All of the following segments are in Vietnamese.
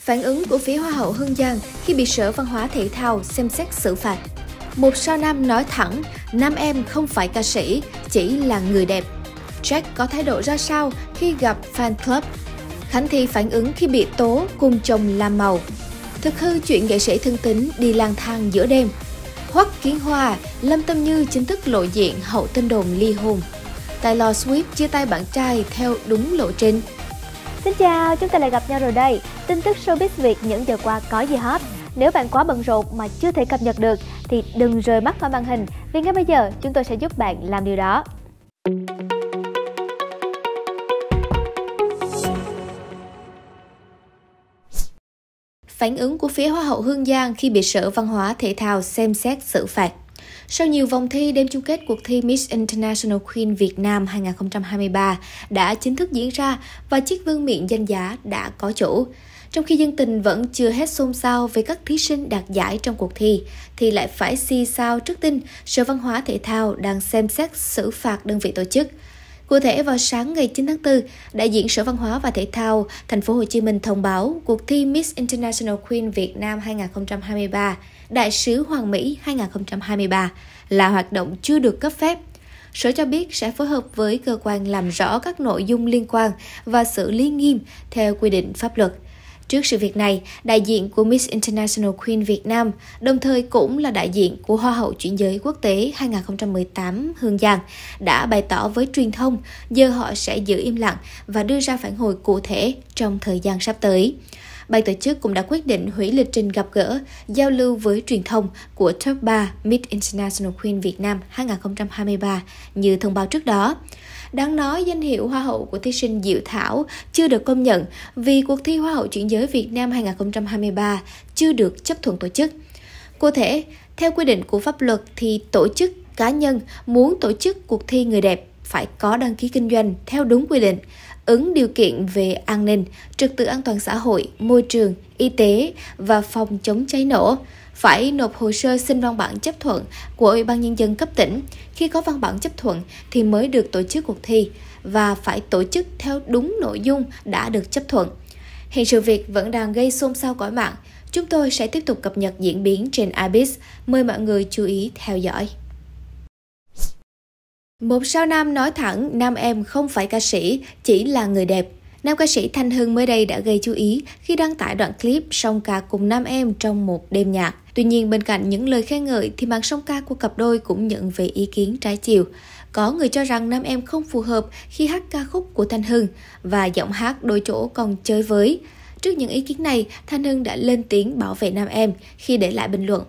Phản ứng của phía Hoa hậu Hương Giang khi bị Sở Văn hóa Thể thao xem xét xử phạt. Một sao nam nói thẳng, nam em không phải ca sĩ, chỉ là người đẹp. Jack có thái độ ra sao khi gặp fan club? Khánh Thi phản ứng khi bị tố cùng chồng làm màu. Thực hư chuyện nghệ sĩ thân tính đi lang thang giữa đêm. Hoắc Kiến Hoa, Lâm Tâm Như chính thức lộ diện hậu tin đồn ly hôn. Taylor Swift chia tay bạn trai theo đúng lộ trình. Xin chào, chúng ta lại gặp nhau rồi đây. Tin tức showbiz Việt những giờ qua có gì hot? Nếu bạn quá bận rộn mà chưa thể cập nhật được thì đừng rời mắt khỏi màn hình vì ngay bây giờ chúng tôi sẽ giúp bạn làm điều đó. Phản ứng của phía Hoa hậu Hương Giang khi bị Sở Văn hóa Thể thao xem xét xử phạt. Sau nhiều vòng thi, đêm chung kết cuộc thi Miss International Queen Việt Nam 2023 đã chính thức diễn ra và chiếc vương miện danh giá đã có chủ. Trong khi dân tình vẫn chưa hết xôn xao về các thí sinh đạt giải trong cuộc thi, thì lại phải si sao trước tin Sở Văn hóa Thể thao đang xem xét xử phạt đơn vị tổ chức. Cụ thể vào sáng ngày 9 tháng 4, đại diện Sở Văn hóa và Thể thao Thành phố Hồ Chí Minh thông báo cuộc thi Miss International Queen Việt Nam 2023, Đại sứ Hoàng Mỹ 2023 là hoạt động chưa được cấp phép. Sở cho biết sẽ phối hợp với cơ quan làm rõ các nội dung liên quan và xử lý nghiêm theo quy định pháp luật. Trước sự việc này, đại diện của Miss International Queen Việt Nam, đồng thời cũng là đại diện của Hoa hậu chuyển giới quốc tế 2018 Hương Giang, đã bày tỏ với truyền thông giờ họ sẽ giữ im lặng và đưa ra phản hồi cụ thể trong thời gian sắp tới. Ban tổ chức cũng đã quyết định hủy lịch trình gặp gỡ, giao lưu với truyền thông của Top 3 Miss International Queen Việt Nam 2023 như thông báo trước đó. Đáng nói, danh hiệu Hoa hậu của thí sinh Diệu Thảo chưa được công nhận vì cuộc thi Hoa hậu chuyển giới Việt Nam 2023 chưa được chấp thuận tổ chức. Cụ thể, theo quy định của pháp luật thì tổ chức cá nhân muốn tổ chức cuộc thi người đẹp phải có đăng ký kinh doanh theo đúng quy định, ứng điều kiện về an ninh, trật tự an toàn xã hội, môi trường, y tế và phòng chống cháy nổ, phải nộp hồ sơ xin văn bản chấp thuận của Ủy ban Nhân dân cấp tỉnh. Khi có văn bản chấp thuận thì mới được tổ chức cuộc thi và phải tổ chức theo đúng nội dung đã được chấp thuận. Hiện sự việc vẫn đang gây xôn xao cõi mạng. Chúng tôi sẽ tiếp tục cập nhật diễn biến trên Ibis. Mời mọi người chú ý theo dõi. Một sao nam nói thẳng nam em không phải ca sĩ, chỉ là người đẹp. Nam ca sĩ Thanh Hưng mới đây đã gây chú ý khi đăng tải đoạn clip song ca cùng nam em trong một đêm nhạc. Tuy nhiên bên cạnh những lời khen ngợi thì màn song ca của cặp đôi cũng nhận về ý kiến trái chiều. Có người cho rằng nam em không phù hợp khi hát ca khúc của Thanh Hưng và giọng hát đôi chỗ còn chơi với. Trước những ý kiến này, Thanh Hưng đã lên tiếng bảo vệ nam em khi để lại bình luận.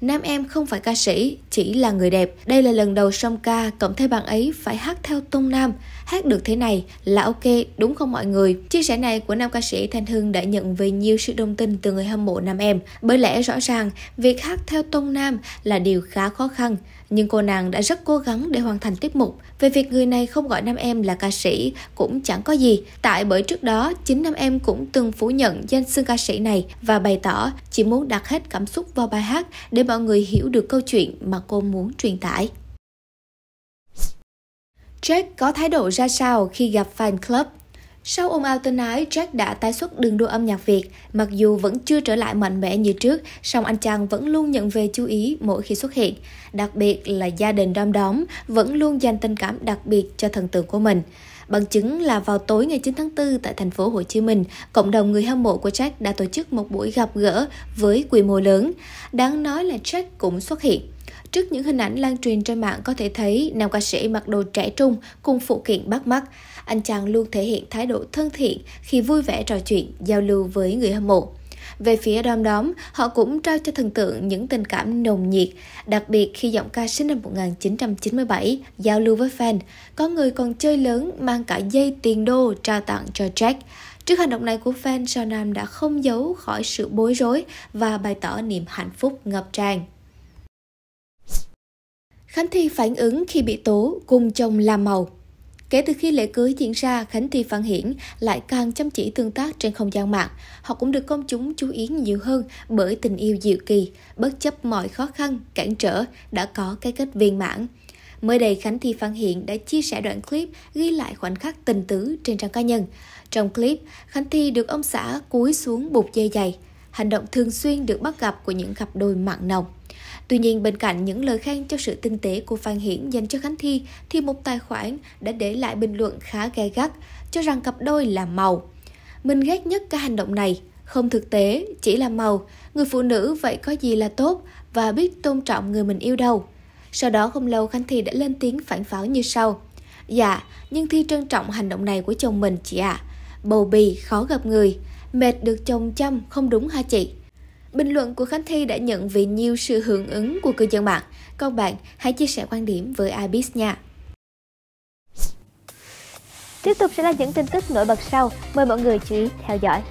Nam em không phải ca sĩ, chỉ là người đẹp. Đây là lần đầu song ca, cộng thêm bạn ấy phải hát theo tông nam. Hát được thế này là ok, đúng không mọi người? Chia sẻ này của nam ca sĩ Thanh Hưng đã nhận về nhiều sự đồng tình từ người hâm mộ nam em. Bởi lẽ rõ ràng, việc hát theo tông nam là điều khá khó khăn. Nhưng cô nàng đã rất cố gắng để hoàn thành tiết mục. Về việc người này không gọi nam em là ca sĩ cũng chẳng có gì. Tại bởi trước đó, chính nam em cũng từng phủ nhận danh xưng ca sĩ này và bày tỏ chỉ muốn đặt hết cảm xúc vào bài hát để mọi người hiểu được câu chuyện mà cô muốn truyền tải. Jack có thái độ ra sao khi gặp fan club? Sau ồn ào tên ái, Jack đã tái xuất đường đua âm nhạc Việt. Mặc dù vẫn chưa trở lại mạnh mẽ như trước, song anh chàng vẫn luôn nhận về chú ý mỗi khi xuất hiện. Đặc biệt là gia đình đom đóm vẫn luôn dành tình cảm đặc biệt cho thần tượng của mình. Bằng chứng là vào tối ngày 9 tháng 4 tại thành phố Hồ Chí Minh, cộng đồng người hâm mộ của Jack đã tổ chức một buổi gặp gỡ với quy mô lớn. Đáng nói là Jack cũng xuất hiện. Trước những hình ảnh lan truyền trên mạng có thể thấy nam ca sĩ mặc đồ trẻ trung cùng phụ kiện bắt mắt. Anh chàng luôn thể hiện thái độ thân thiện khi vui vẻ trò chuyện, giao lưu với người hâm mộ. Về phía đom đóm, họ cũng trao cho thần tượng những tình cảm nồng nhiệt, đặc biệt khi giọng ca sinh năm 1997 giao lưu với fan. Có người còn chơi lớn mang cả dây tiền đô trao tặng cho Jack. Trước hành động này của fan, Sao Nam đã không giấu khỏi sự bối rối và bày tỏ niềm hạnh phúc ngập tràn. Khánh Thi phản ứng khi bị tố cùng chồng làm màu. Kể từ khi lễ cưới diễn ra, Khánh Thi Phan Hiển lại càng chăm chỉ tương tác trên không gian mạng. Họ cũng được công chúng chú ý nhiều hơn bởi tình yêu diệu kỳ, bất chấp mọi khó khăn, cản trở, đã có cái kết viên mãn. Mới đây, Khánh Thi Phan Hiện đã chia sẻ đoạn clip ghi lại khoảnh khắc tình tứ trên trang cá nhân. Trong clip, Khánh Thi được ông xã cúi xuống buộc dây giày, hành động thường xuyên được bắt gặp của những cặp đôi mặn nồng. Tuy nhiên, bên cạnh những lời khen cho sự tinh tế của Phan Hiển dành cho Khánh Thi, thì một tài khoản đã để lại bình luận khá gay gắt, cho rằng cặp đôi là màu. Mình ghét nhất cái hành động này, không thực tế, chỉ là màu. Người phụ nữ vậy có gì là tốt và biết tôn trọng người mình yêu đâu. Sau đó không lâu Khánh Thi đã lên tiếng phản pháo như sau. Dạ, nhưng Thi trân trọng hành động này của chồng mình chị ạ. À. Bầu bì khó gặp người, mệt được chồng chăm không đúng ha chị. Bình luận của Khánh Thi đã nhận về nhiều sự hưởng ứng của cư dân mạng. Các bạn, hãy chia sẻ quan điểm với Ibis nha. Tiếp tục sẽ là những tin tức nổi bật sau. Mời mọi người chú ý theo dõi.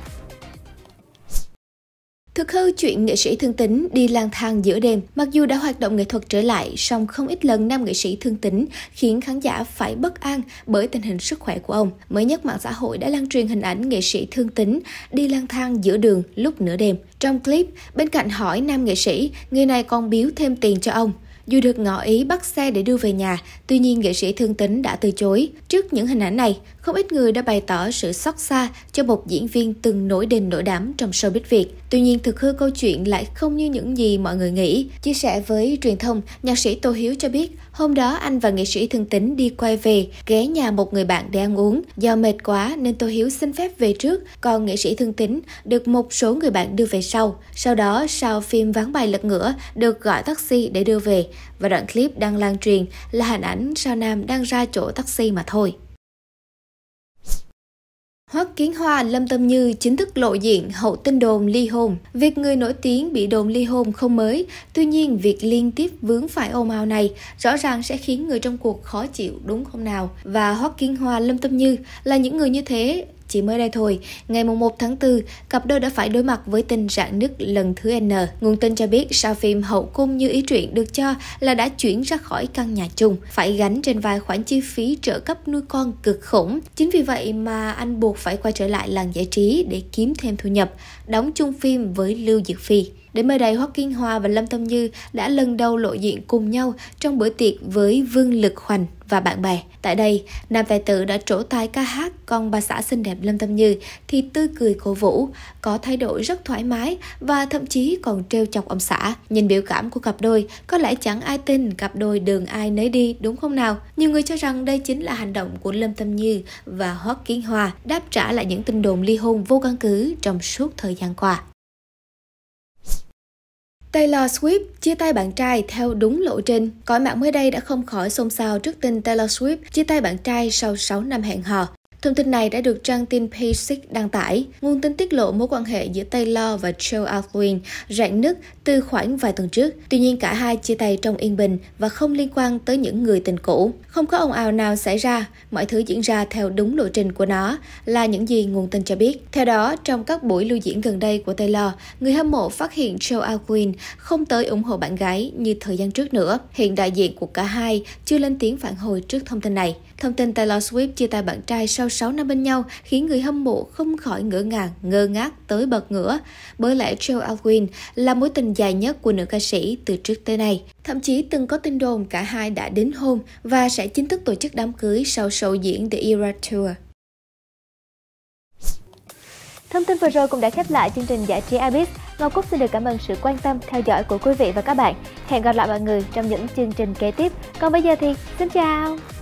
Thực hư chuyện nghệ sĩ thương tính đi lang thang giữa đêm, mặc dù đã hoạt động nghệ thuật trở lại, song không ít lần nam nghệ sĩ thương tính khiến khán giả phải bất an bởi tình hình sức khỏe của ông. Mới nhất mạng xã hội đã lan truyền hình ảnh nghệ sĩ thương tính đi lang thang giữa đường lúc nửa đêm. Trong clip, bên cạnh hỏi nam nghệ sĩ, người này còn biếu thêm tiền cho ông. Dù được ngỏ ý bắt xe để đưa về nhà, tuy nhiên nghệ sĩ thương tính đã từ chối. Trước những hình ảnh này, không ít người đã bày tỏ sự xót xa cho một diễn viên từng nổi đình nổi đám trong showbiz Việt. Tuy nhiên, thực hư câu chuyện lại không như những gì mọi người nghĩ. Chia sẻ với truyền thông, nhạc sĩ Tô Hiếu cho biết, hôm đó anh và nghệ sĩ thương tính đi quay về, ghé nhà một người bạn để ăn uống. Do mệt quá nên Tô Hiếu xin phép về trước, còn nghệ sĩ thương tính được một số người bạn đưa về sau. Sau đó, sau phim ván bài lật ngửa, được gọi taxi để đưa về. Và đoạn clip đang lan truyền là hình ảnh sao Nam đang ra chỗ taxi mà thôi. Hoắc Kiến Hoa, Lâm Tâm Như chính thức lộ diện hậu tin đồn ly hôn. Việc người nổi tiếng bị đồn ly hôn không mới, tuy nhiên việc liên tiếp vướng phải ồn ào này rõ ràng sẽ khiến người trong cuộc khó chịu đúng không nào? Và Hoắc Kiến Hoa, Lâm Tâm Như là những người như thế chỉ mới đây thôi, ngày 1 tháng 4, cặp đôi đã phải đối mặt với tình rạn nứt lần thứ N. Nguồn tin cho biết sau phim Hậu cung như ý truyện được cho là đã chuyển ra khỏi căn nhà chung, phải gánh trên vai khoản chi phí trợ cấp nuôi con cực khủng. Chính vì vậy mà anh buộc phải quay trở lại làng giải trí để kiếm thêm thu nhập, đóng chung phim với Lưu Diệc Phi. Đến mới đây, Hoắc Kiên Hoa và Lâm Tâm Như đã lần đầu lộ diện cùng nhau trong bữa tiệc với Vương Lực Hoành và bạn bè. Tại đây, nam tài tử đã trổ tài ca hát, còn bà xã xinh đẹp Lâm Tâm Như thì tươi cười cổ vũ, có thái độ rất thoải mái và thậm chí còn trêu chọc ông xã. Nhìn biểu cảm của cặp đôi, có lẽ chẳng ai tin cặp đôi đường ai nấy đi đúng không nào? Nhiều người cho rằng đây chính là hành động của Lâm Tâm Như và Hoắc Kiến Hoa đáp trả lại những tin đồn ly hôn vô căn cứ trong suốt thời gian qua. Taylor Swift chia tay bạn trai theo đúng lộ trình. Cõi mạng mới đây đã không khỏi xôn xao trước tin Taylor Swift chia tay bạn trai sau 6 năm hẹn hò. Thông tin này đã được trang tin Page đăng tải. Nguồn tin tiết lộ mối quan hệ giữa Taylor và Joe Alwyn rạn nứt từ khoảng vài tuần trước. Tuy nhiên cả hai chia tay trong yên bình và không liên quan tới những người tình cũ. Không có ồn ào nào xảy ra, mọi thứ diễn ra theo đúng lộ trình của nó là những gì nguồn tin cho biết. Theo đó, trong các buổi lưu diễn gần đây của Taylor, người hâm mộ phát hiện Joe Alwyn không tới ủng hộ bạn gái như thời gian trước nữa. Hiện đại diện của cả hai chưa lên tiếng phản hồi trước thông tin này. Thông tin Taylor Swift chia tay bạn trai sau 6 năm bên nhau khiến người hâm mộ không khỏi ngỡ ngàng, ngơ ngác tới bật ngửa. Bởi lẽ Joe Alwyn là mối tình dài nhất của nữ ca sĩ từ trước tới nay. Thậm chí từng có tin đồn cả hai đã đính hôn và sẽ chính thức tổ chức đám cưới sau show diễn The Era Tour. Thông tin vừa rồi cũng đã khép lại chương trình giải trí Abis. Ngọc Cúc xin được cảm ơn sự quan tâm theo dõi của quý vị và các bạn. Hẹn gặp lại mọi người trong những chương trình kế tiếp. Còn bây giờ thì xin chào!